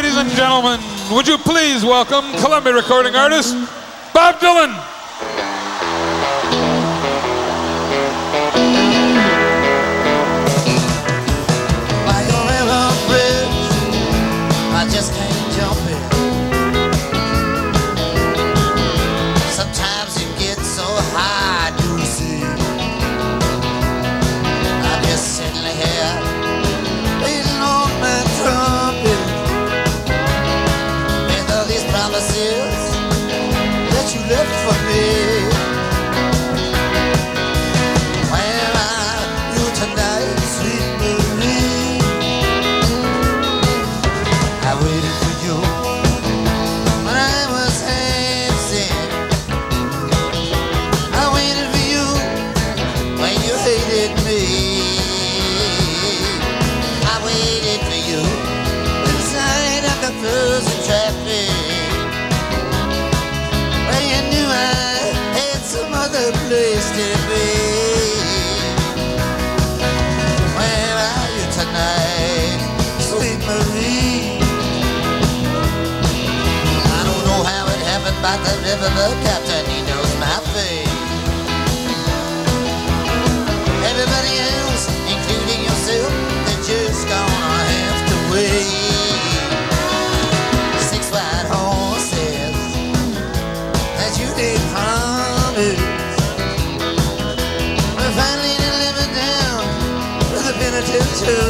Ladies and gentlemen, would you please welcome Columbia recording artist Bob Dylan. by the riverboat captain, he knows my fate. Everybody else, including yourself, they're just gonna have to wait. Six white horses that you did promise We're finally delivered down to the penitent tomb.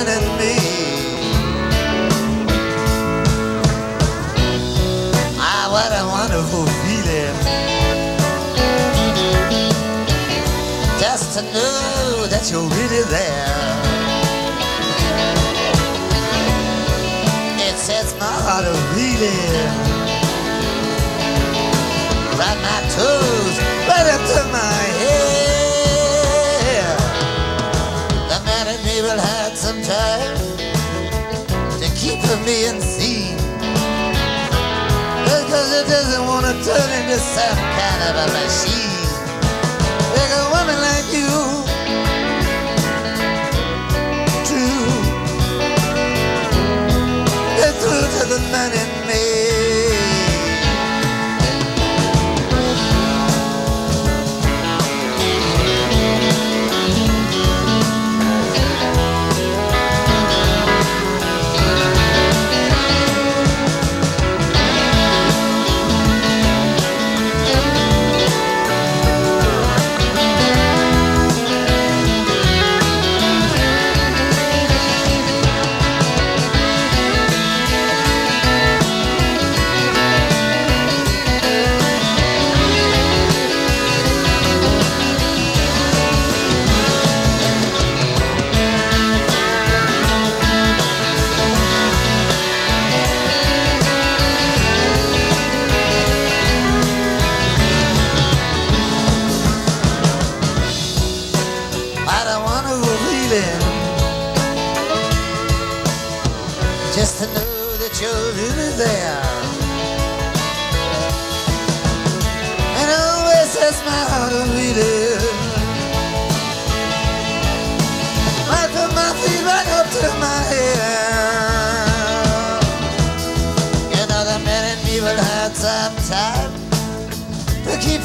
woman me. Ah, what a wonderful feeling. Just to know that you're really there. It sets my heart a beating. Right my toes, right up to my time to keep from being seen. Because it doesn't want to turn into some kind of a machine. Like a woman like you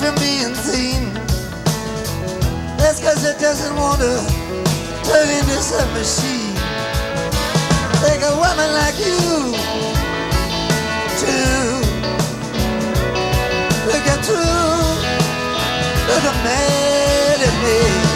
from being seen That's cause it doesn't want to turn into some machine. Take a woman like you to Look at you Look at me.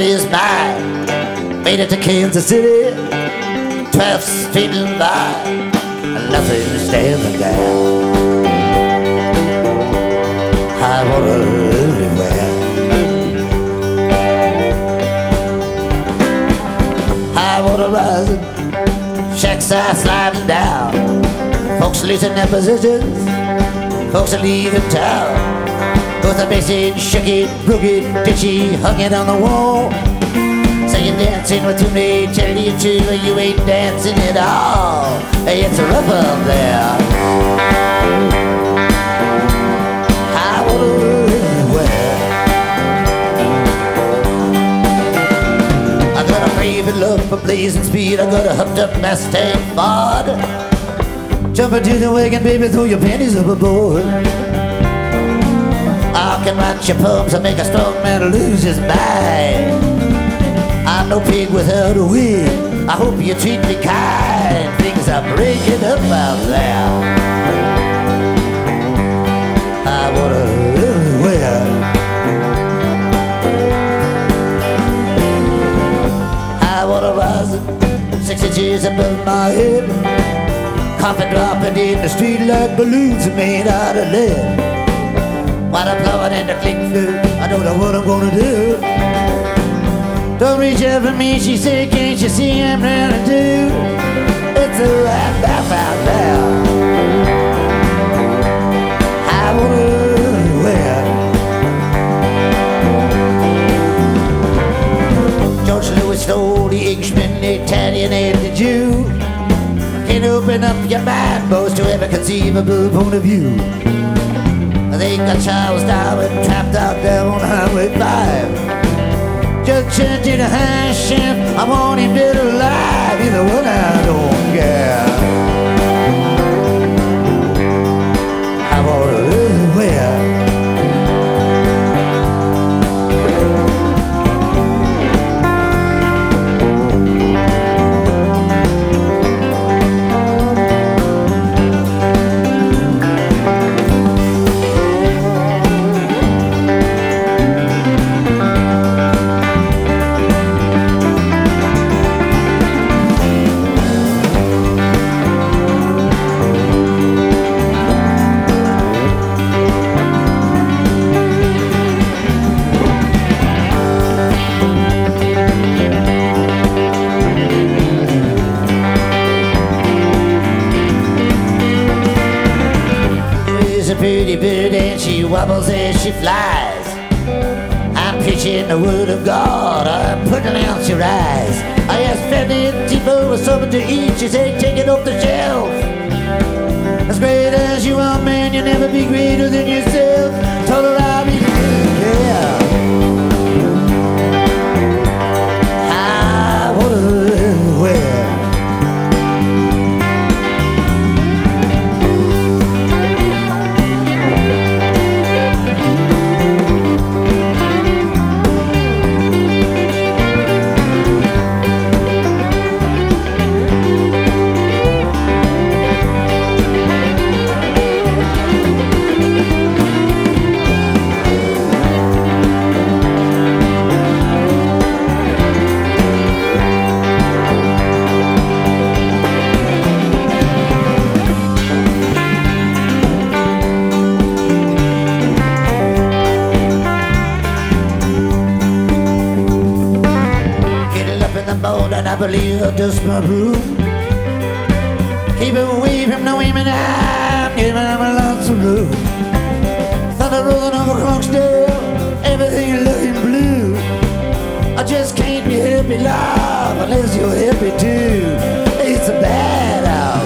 Is mine. Made it to Kansas City, 12th Street and Vine. Nothing standing down. High water everywhere. High water rising, shacks are sliding down. Folks losing their positions, folks are leaving town. Bertha Mason, shaky, broken, ditchy, hung it on the wall. Say you're dancing with too many, you true, but you ain't dancing at all. Hey, it's rough up there. I wanna. I got a craving love for blazing speed. I got a hooked up Mustang Ford. Jump into the wagon, baby, throw your panties overboard. Can write your poems and make a strong man lose his mind. I'm no pig without a wig. I hope you treat me kind. Things are breaking up out there. I wanna live where I wanna rise up six inches above my head. Coffin dropping in the street like balloons made out of lead. While I'm blowing in the click flute, I don't know what I'm gonna do. Don't reach out for me, she said, can't you see I'm running too? It's a rap out out there. I wanna. George Lewis stole the Englishman, the Italian, and the Jew. Can open up your mind, boys, to every conceivable point of view. They got Charles Darwin trapped out there on Highway 5. Just changing a high shift, I want him dead alive, either one I don't care. The word of God, putting out your eyes. I asked Fanny Tipo for something to eat, she said, take it off the shelf. As great as you are, man, you'll never be greater than yourself. I'll dust my room. Keep it away from the women, I'm giving them a lonesome room. Thunder rolling over Clarksdale, everything looking blue. I just can't be happy, love, unless you're happy too. It's a bad out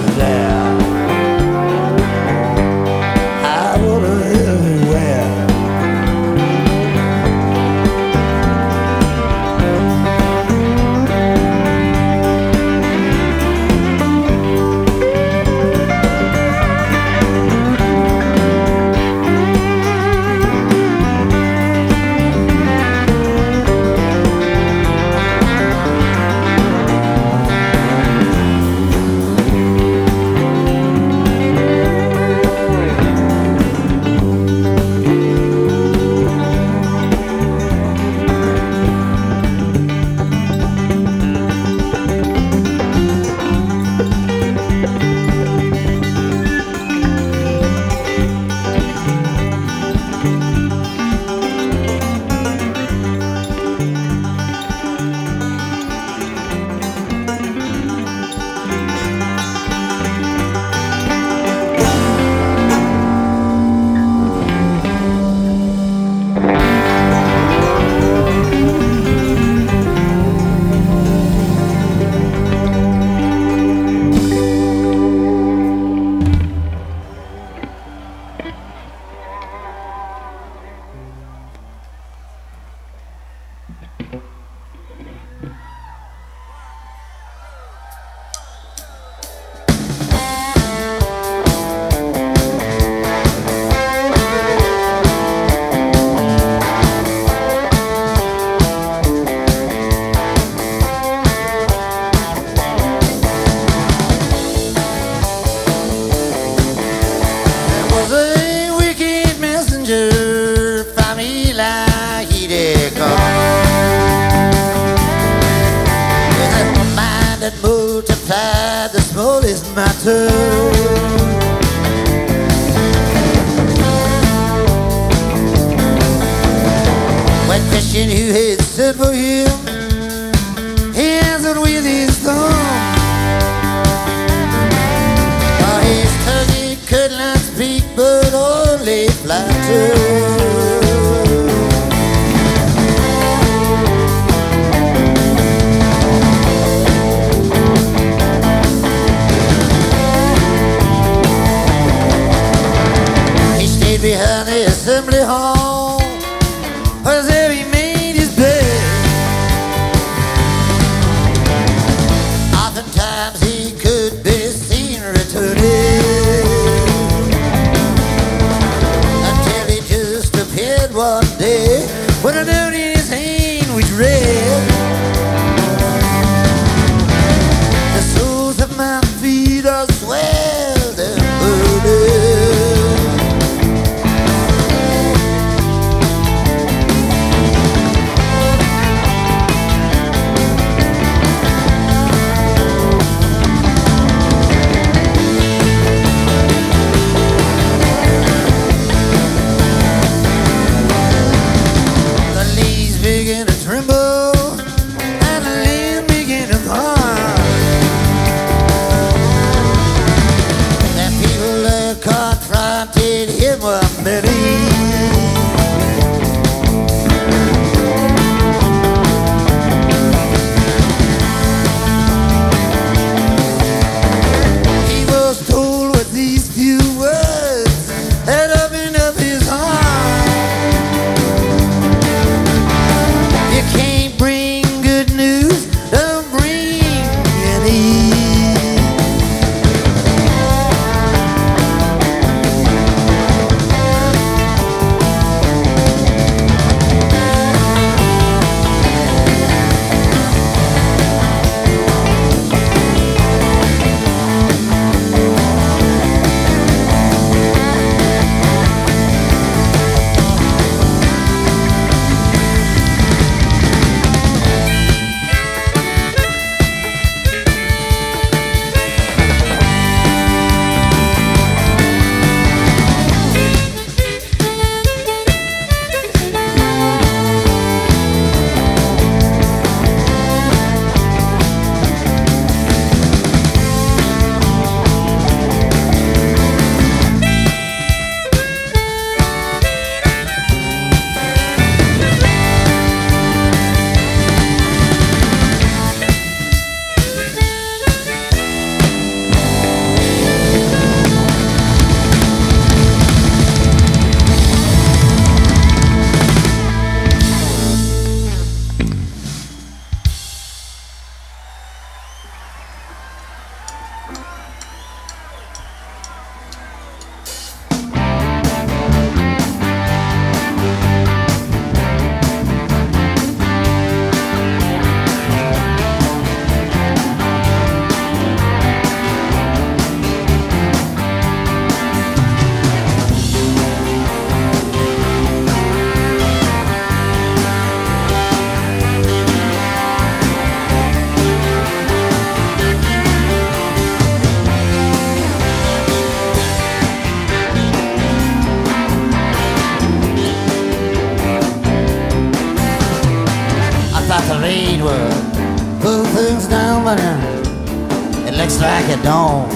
like it don't.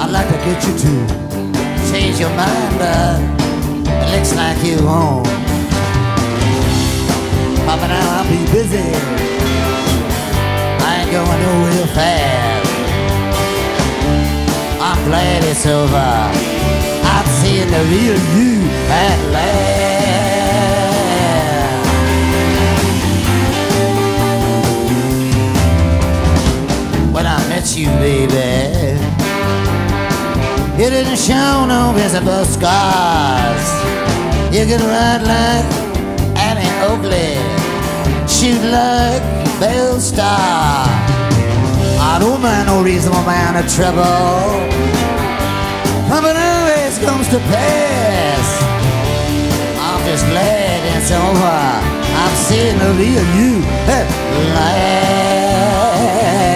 I'd like to get you to change your mind, but it looks like you won't. Papa, now I'll be busy. I ain't going nowhere fast. I'm glad it's over. I'm seeing the real you at last. You, baby, you didn't show no visible scars. You could ride like Annie Oakley, shoot like Belle Starr. I don't mind no reasonable amount of trouble. But it always comes to pass. I'm just glad it's over. I'm seeing the real you at last.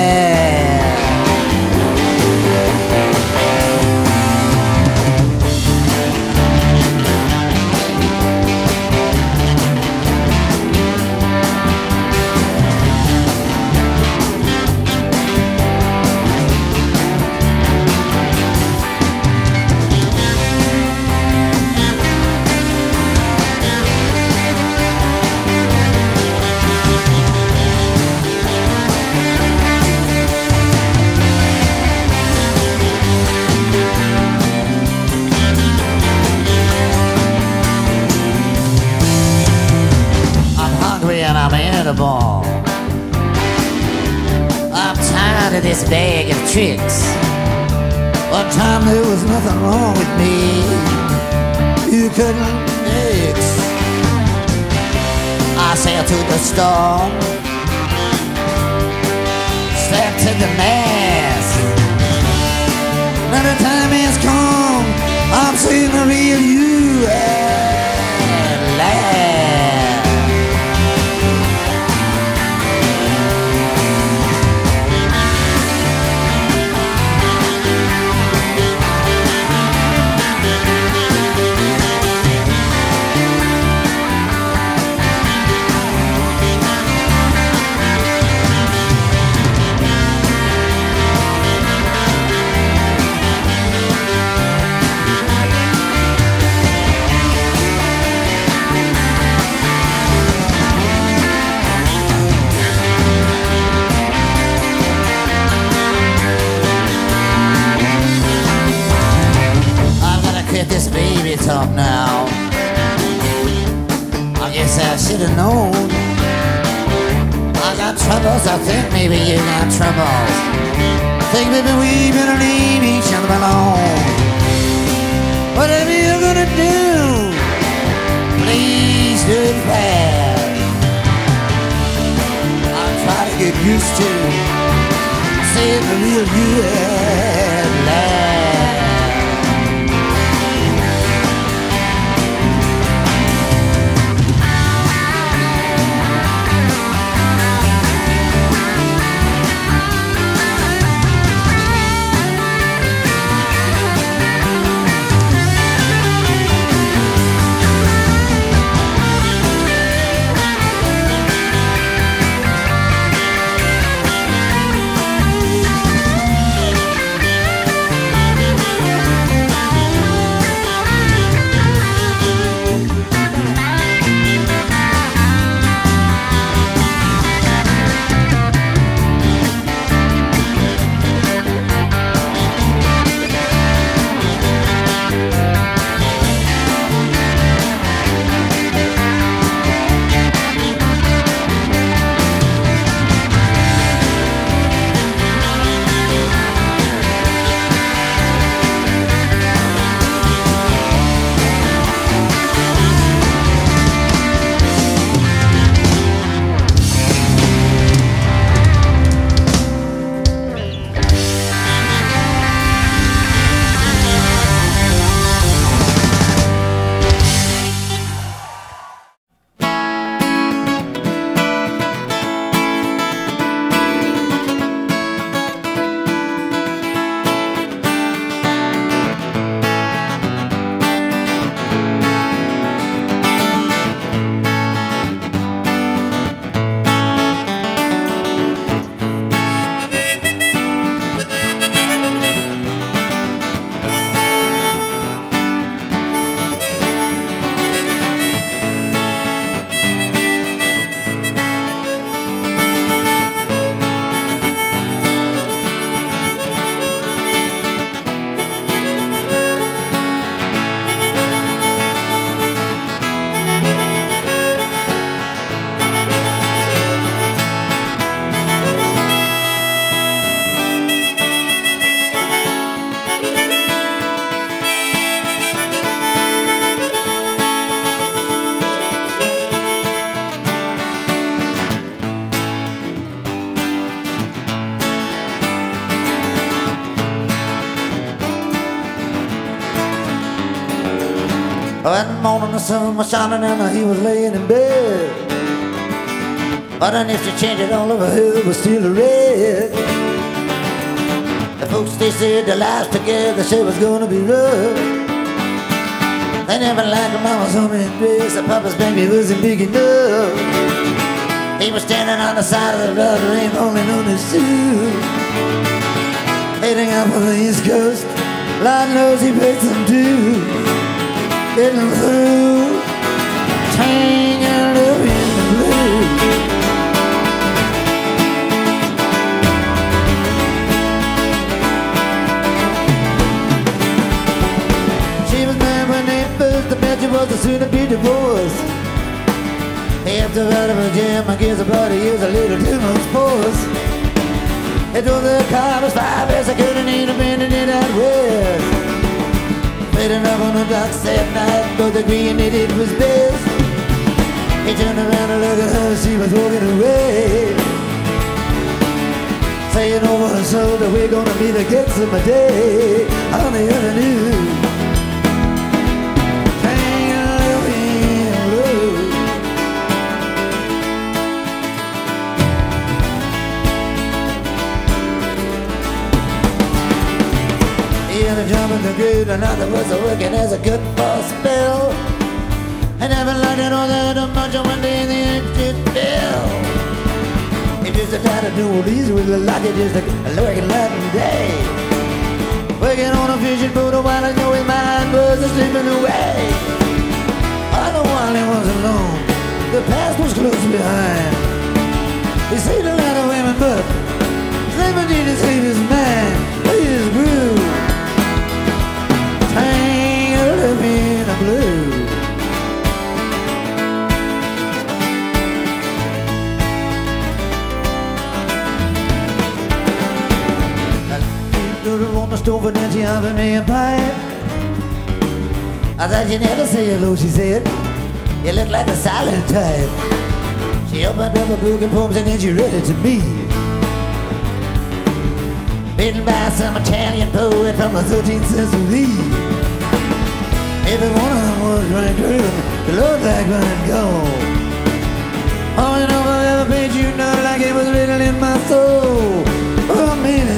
This bag of tricks. One time there was nothing wrong with me. You couldn't mix. I sailed to the storm. Stepped to the mast. Now the time has come. I'm seeing the real you sun was shining and he was laying in bed. But then if you change it all over it was still red. The folks they said their lives together it was gonna be rough. They never liked mama's home in dress, and papa's baby wasn't big enough. He was standing on the side of the road, ain't only known as Sue. Heading up on the East Coast, Lord knows he paid some dues getting through, soon to be divorced. After out of a jam, I guess the party is a little too much force. It was the car was five years I couldn't even been in that west. Fading up on the docks that night, but the green it, it was best. He turned around and looked at her, she was walking away. Saying over her shoulder, we're gonna be the kids of my day on the avenue. A in the grid, another was working as a cook for a spell. I never liked it all that much one day in the exit bill. He just tried to do these with the like it just a working and day. Working on a fishing boat while I know his mind was slipping away. All the while he was alone, the past was close behind. He saved and offered me a pipe. I thought you never say hello, she said. You look like a silent type. She opened up a book of poems and then she read it to me. Written by some Italian poet from the 13th century. Every one of them was running through the Lord like running gold. Falling over every page you know like it was written in my soul. For me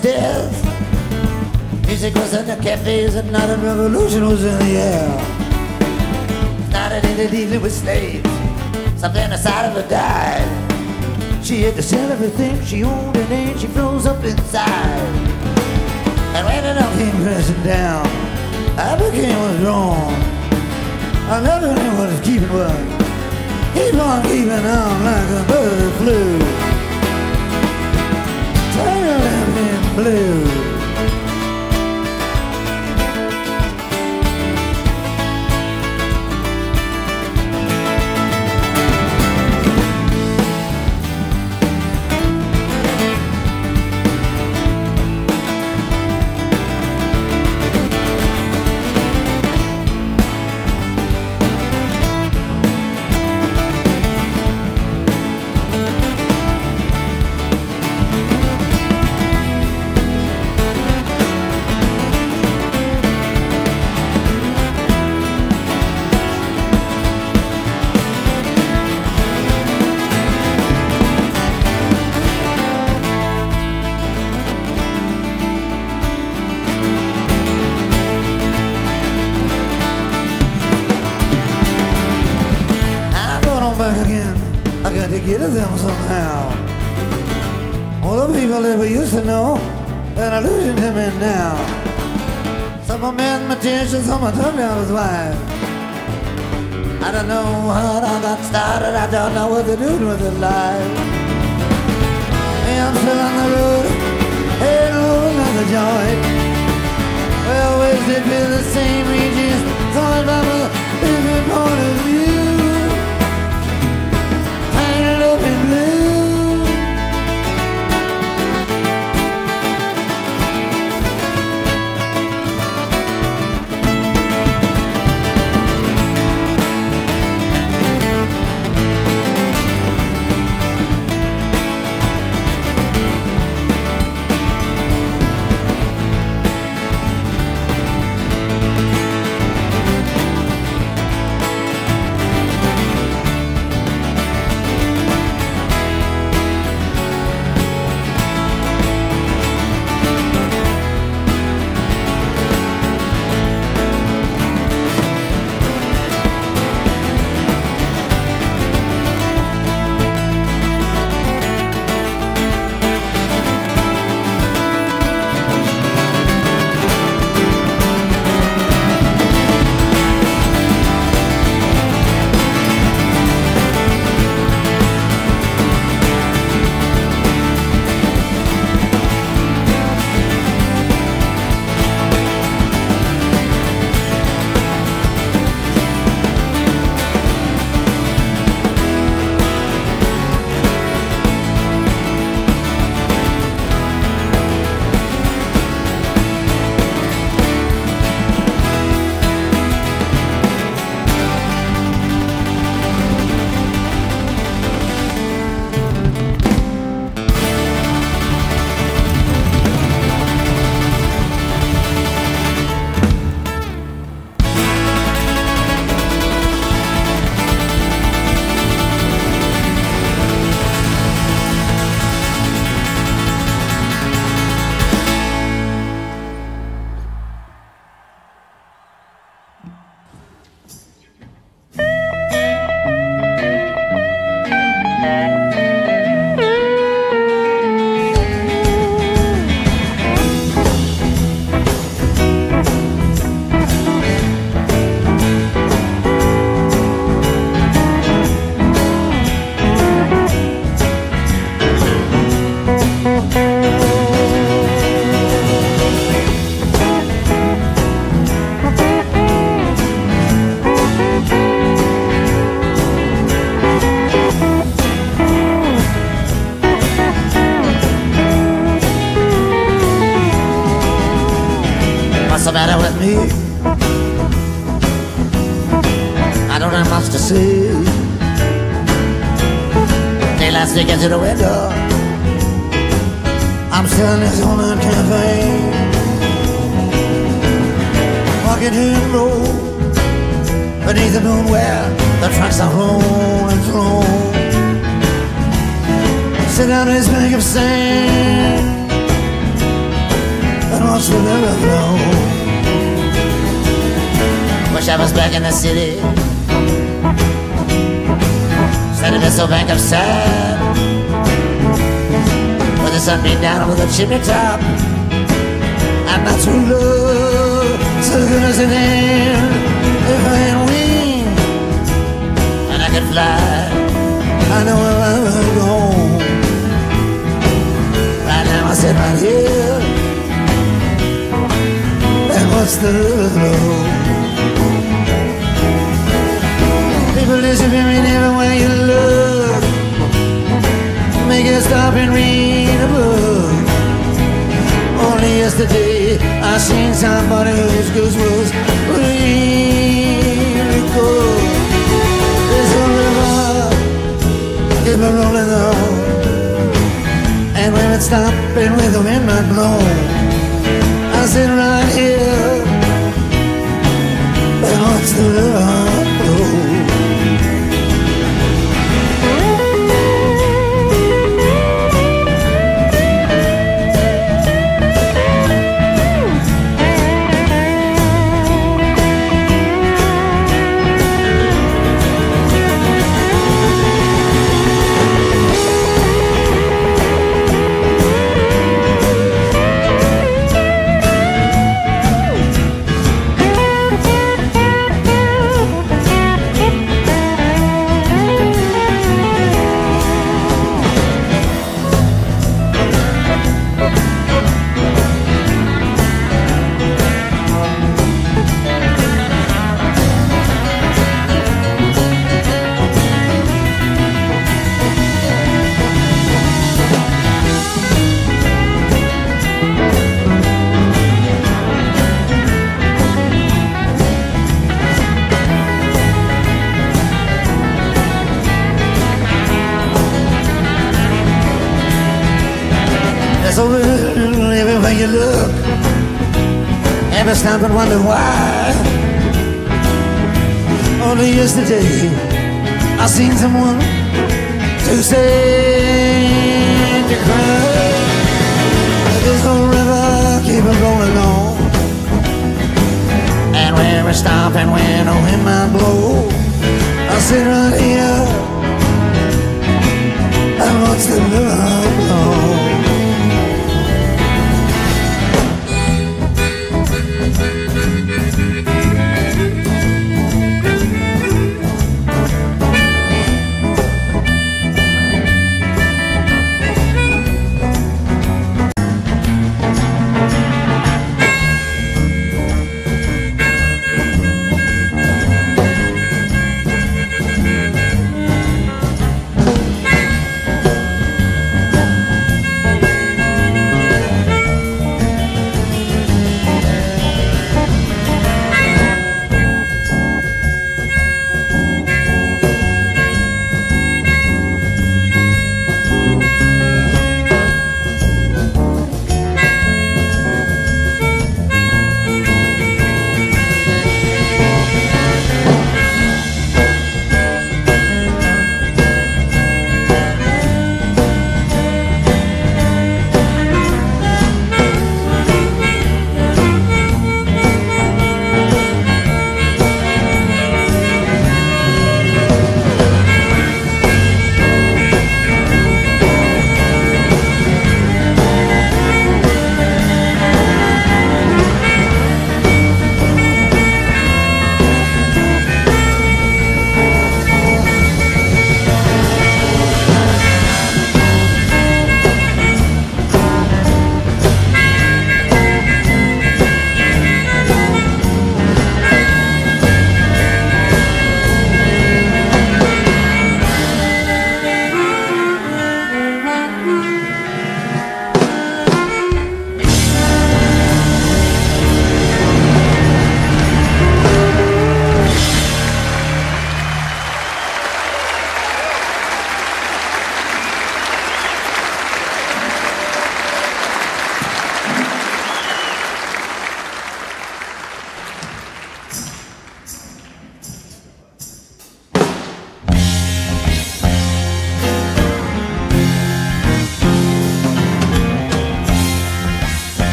stairs. Music was in the cafes and not a revolution was in the air. Started into dealing with slaves. Something inside of her died. She had to sell everything she owned and then she froze up inside. And when it all came crashing down, I became what's wrong. I never knew what was keeping what. Keep on keeping on like a bird flew. Up in blue. Mathematicians, some are turned out as wife. I don't know how I got started, I don't know what to do with it life. Me, I'm still on the road, heading over another joint. We always did feel the same, we just thought about a different point of view.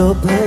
up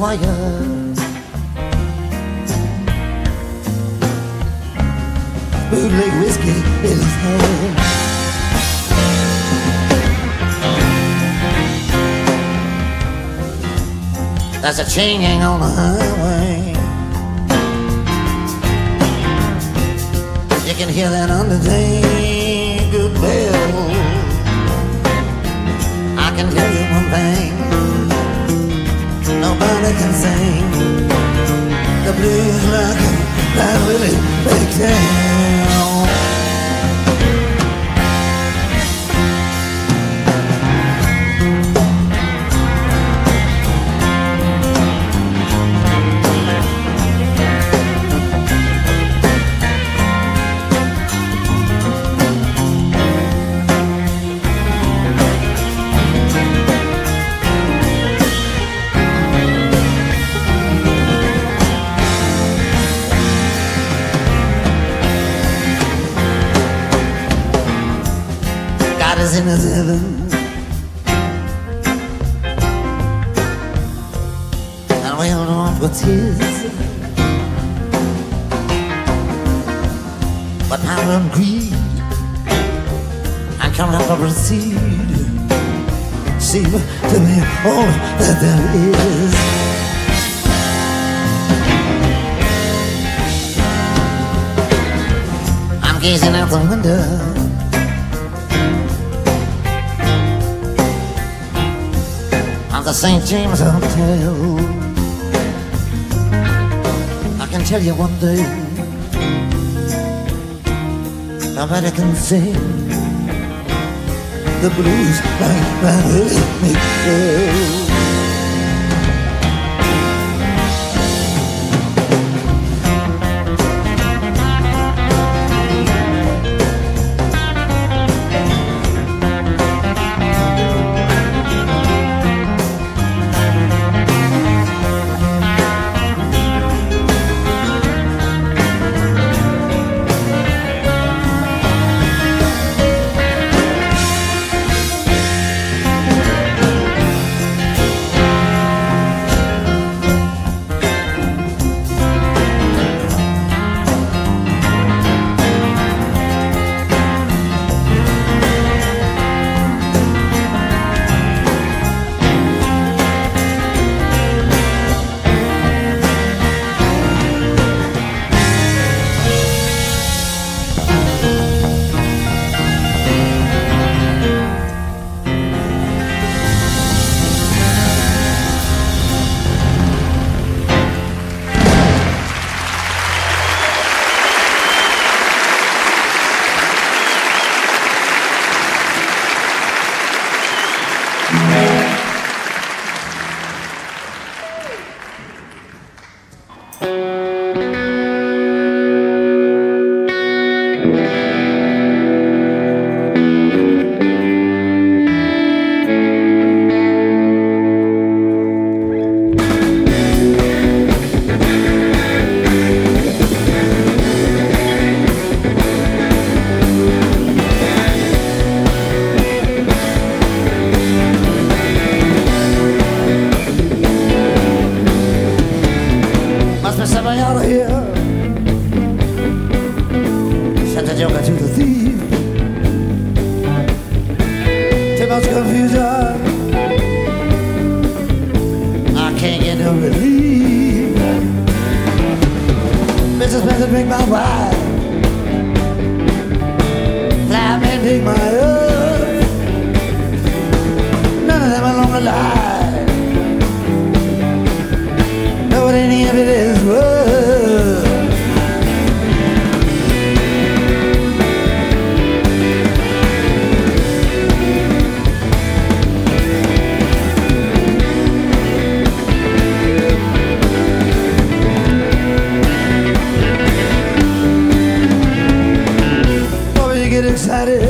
choirs Bootleg whiskey in his hand. There's a chain gang on the highway. You can hear that on the day someday Nobody can sing the blues like that me do. Excited,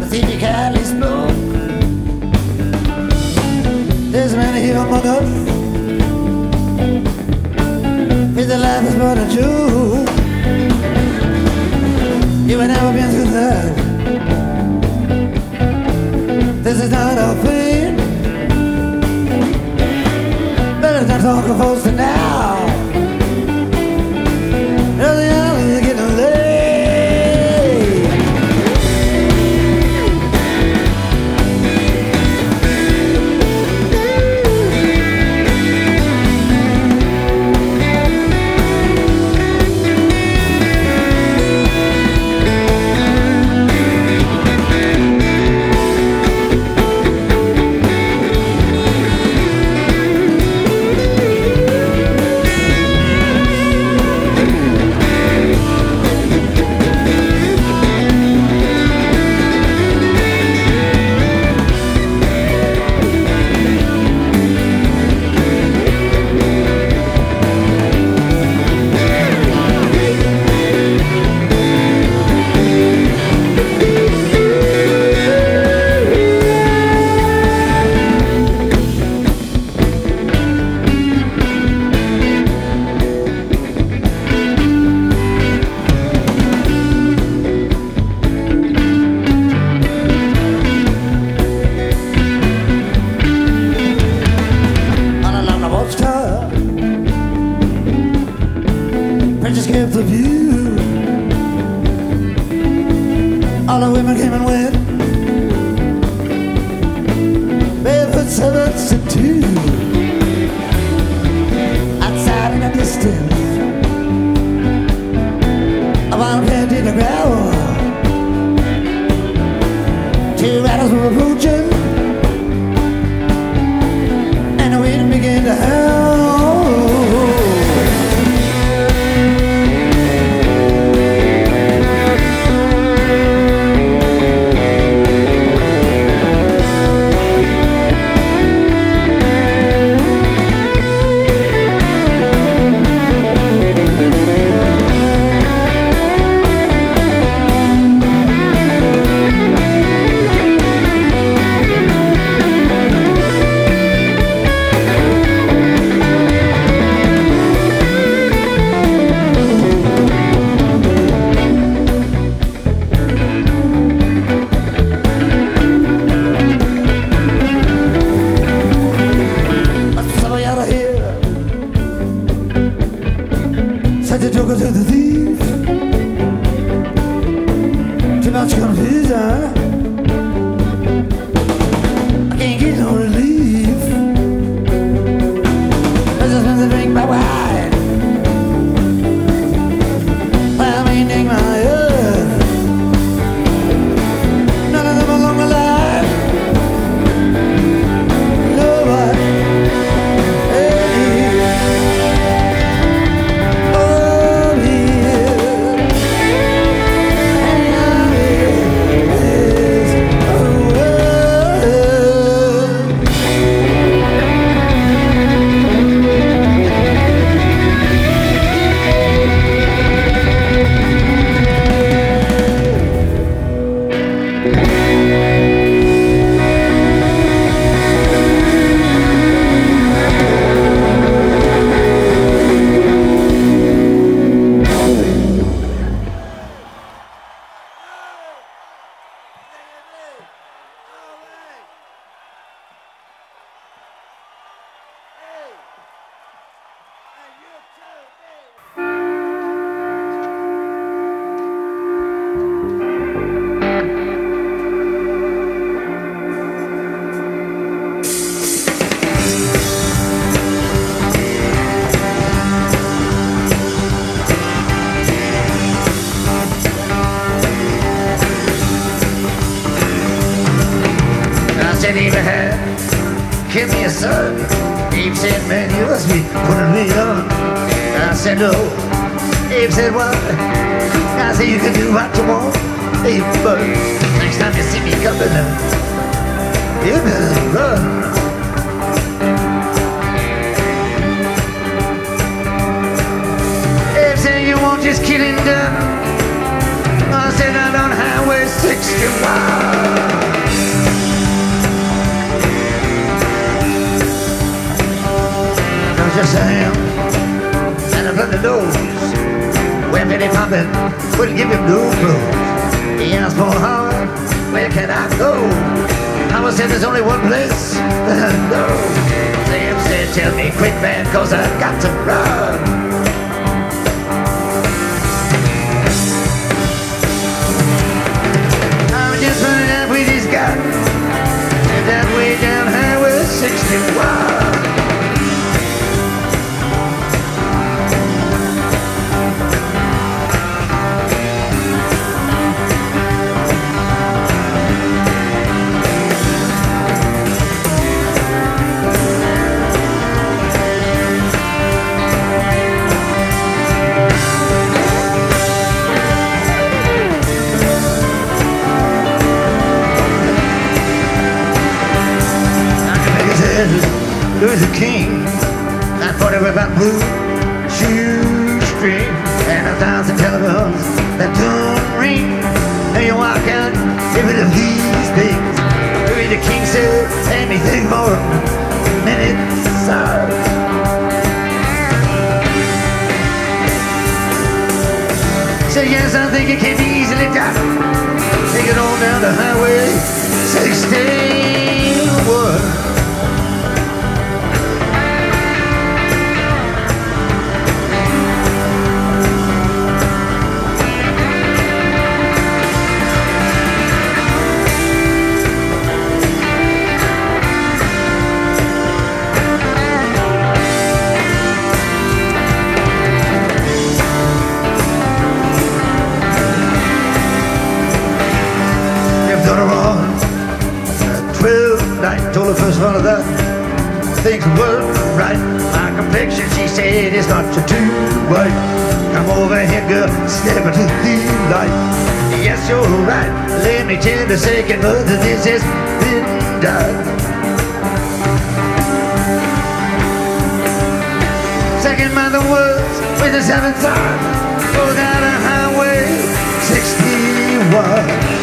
the thief you kindly spoke. There's a man here among us. His life is but a joke. You have never been through that. This is not a thing. Better not talk of folks now. Now tell me quick man, cause I've got to run. I'm just running out with his gun. And that way down Highway 61. Louis the King. I thought about blue shoestring and a thousand telephones that don't ring. And you walk out, give it of these things. Louis the King said anything more minutes. Uh, Say yes, I think it can be easily done. Take it on down the highway 61. Told her first one of that. Things weren't right. My complexion, she said, is not too white. Come over here, girl, step into the light. Yes, you're right. Let me tell the second mother this has been done. Second mother was with the seventh son. Go down a highway 61.